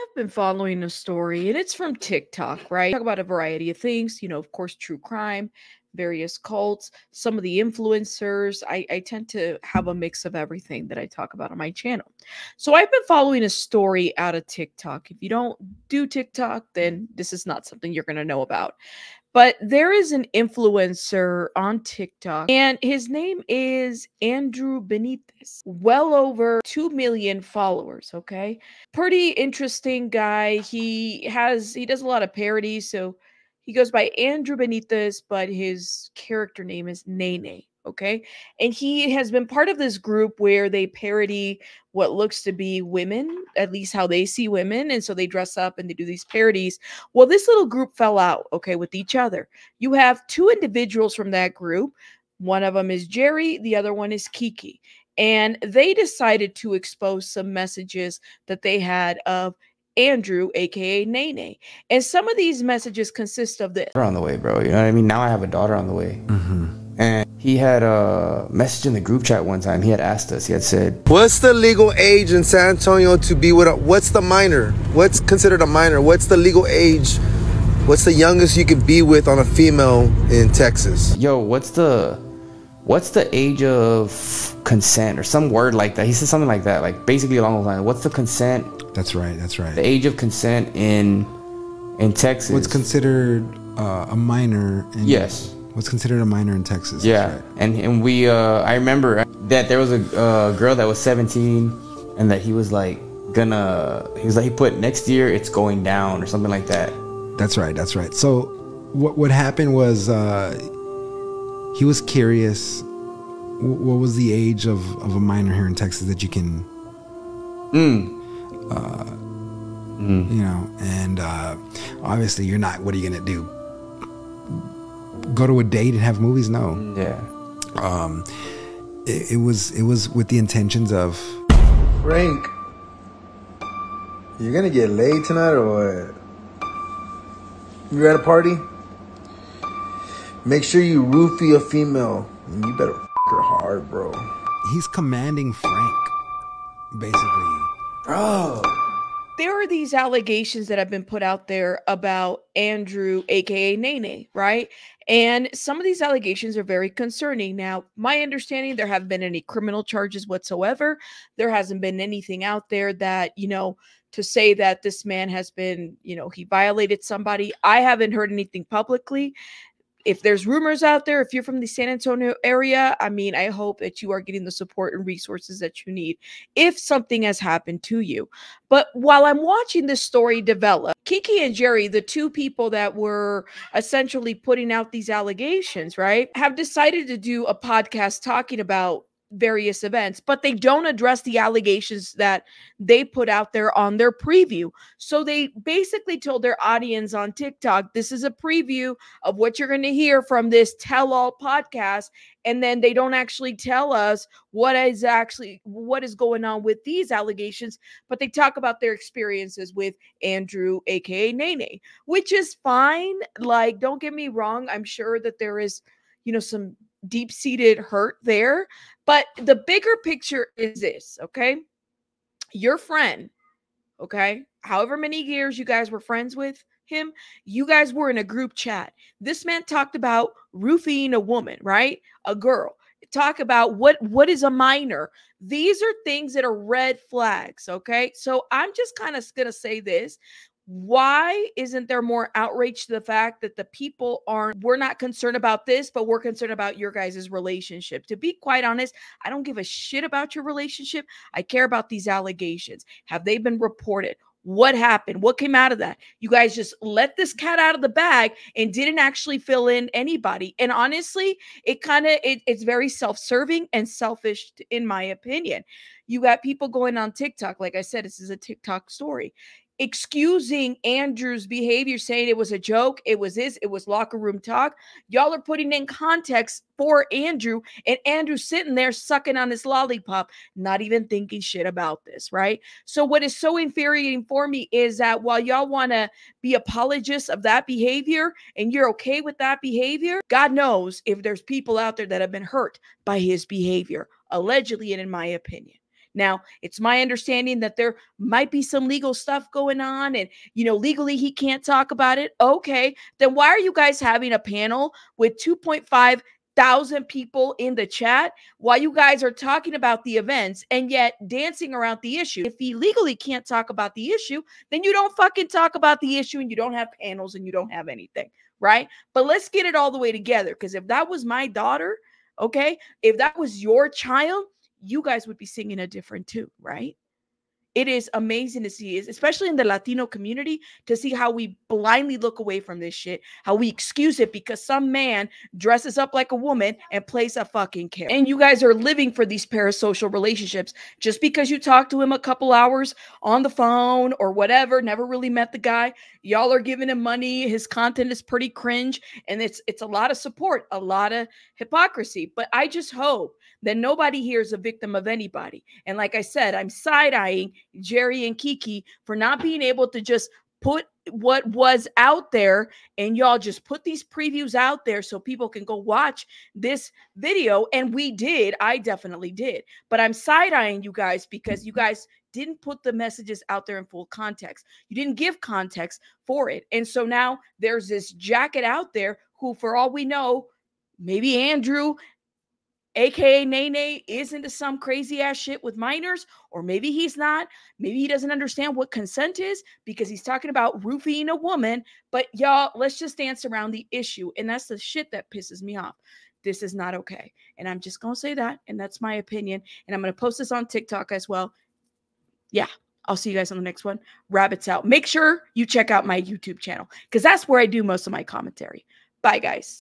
have been following a story, and it's from TikTok, right? Talk about a variety of things, you know, of course, true crime, various cults, some of the influencers. I, I tend to have a mix of everything that I talk about on my channel. So I've been following a story out of TikTok. If you don't do TikTok, then this is not something you're going to know about. But there is an influencer on TikTok, and his name is Andrew Benitez. Well over 2 million followers, okay? Pretty interesting guy. He has he does a lot of parodies, so he goes by Andrew Benitez, but his character name is Ney Ney. Okay. And he has been part of this group where they parody what looks to be women, at least how they see women. And so they dress up and they do these parodies. Well, this little group fell out, okay, with each other. You have two individuals from that group. One of them is Jerry, the other one is Kiki. And they decided to expose some messages that they had of Andrew, aka Ney Ney. And some of these messages consist of this. On the way, bro. You know what I mean? Now I have a daughter on the way. Mm-hmm. And he had a message in the group chat one time. He had asked us, he had said, What's the legal age in San Antonio to be with a, what's the minor? What's considered a minor? What's the legal age? What's the youngest you could be with on a female in Texas? Yo, what's the what's the age of consent or some word like that? He said something like that, like basically along those lines. What's the consent? That's right. That's right. The age of consent in in Texas. What's considered uh, a minor? In, yes what's considered a minor in Texas. Yeah, right. and and we uh, I remember that there was a uh, girl that was 17, and that he was like gonna he was like he put next year it's going down or something like that. That's right. That's right. So what what happened was uh, he was curious. What was the age of, of a minor here in Texas that you can, mm. Uh, mm. you know, and uh, obviously you're not. What are you gonna do? Go to a date and have movies? No. Yeah. Um, it, it was it was with the intentions of Frank. You're gonna get laid tonight or what? You're at a party. Make sure you roofie a female, and you better f her hard, bro. He's commanding Frank, basically. Bro there are these allegations that have been put out there about Andrew, aka Ney Ney, right? And some of these allegations are very concerning. Now, my understanding, there haven't been any criminal charges whatsoever. There hasn't been anything out there that, you know, to say that this man has been, you know, he violated somebody. I haven't heard anything publicly if there's rumors out there, if you're from the San Antonio area, I mean, I hope that you are getting the support and resources that you need if something has happened to you. But while I'm watching this story develop, Kiki and Jerry, the two people that were essentially putting out these allegations, right, have decided to do a podcast talking about various events, but they don't address the allegations that they put out there on their preview. So they basically told their audience on TikTok, this is a preview of what you're going to hear from this tell all podcast. And then they don't actually tell us what is actually what is going on with these allegations, but they talk about their experiences with Andrew, aka Ney Ney, which is fine. Like, don't get me wrong. I'm sure that there is, you know, some deep seated hurt there. But the bigger picture is this, okay? Your friend, okay, however many years you guys were friends with him, you guys were in a group chat. This man talked about roofing a woman, right? A girl. Talk about what what is a minor. These are things that are red flags, okay? So I'm just kind of going to say this why isn't there more outrage to the fact that the people aren't we're not concerned about this but we're concerned about your guys' relationship. To be quite honest i don't give a shit about your relationship. I care about these allegations. Have they been reported? What happened? What came out of that? You guys just let this cat out of the bag and didn't actually fill in anybody. And honestly it kind of it, it's very self-serving and selfish in my opinion. You got people going on tiktok like i said this is a tiktok story excusing Andrew's behavior, saying it was a joke, it was this, it was locker room talk. Y'all are putting in context for Andrew, and Andrew sitting there sucking on his lollipop, not even thinking shit about this, right? So, what is so infuriating for me is that while y'all want to be apologists of that behavior and you're okay with that behavior, God knows if there's people out there that have been hurt by his behavior, allegedly, and in my opinion. Now, it's my understanding that there might be some legal stuff going on and, you know, legally he can't talk about it. Okay. Then why are you guys having a panel with 2.5 thousand people in the chat while you guys are talking about the events and yet dancing around the issue. If he legally can't talk about the issue, then you don't fucking talk about the issue and you don't have panels and you don't have anything, right? But let's get it all the way together because if that was my daughter, okay, if that was your child, you guys would be singing a different tune, right? it is amazing to see, especially in the Latino community, to see how we blindly look away from this shit, how we excuse it because some man dresses up like a woman and plays a fucking character. And you guys are living for these parasocial relationships just because you talk to him a couple hours on the phone or whatever, never really met the guy. Y'all are giving him money. His content is pretty cringe, and it's it's a lot of support, a lot of hypocrisy. But I just hope that nobody here is a victim of anybody. And like I said, I'm side eyeing Jerry and Kiki for not being able to just put what was out there and y'all just put these previews out there so people can go watch this video and we did i definitely did. But i'm side-eyeing you guys because you guys didn't put the messages out there in full context. You didn't give context for it. And so now there's this jacket out there who for all we know maybe andrew aka Ney Ney is into some crazy ass shit with minors, or maybe he's not. Maybe he doesn't understand what consent is because he's talking about roofing a woman. But y'all, let's just dance around the issue. And that's the shit that pisses me off. This is not okay. And I'm just going to say that. And that's my opinion. And I'm going to post this on TikTok as well. Yeah. I'll see you guys on the next one. Rabbits out. Make sure you check out my YouTube channel because that's where I do most of my commentary. Bye, guys.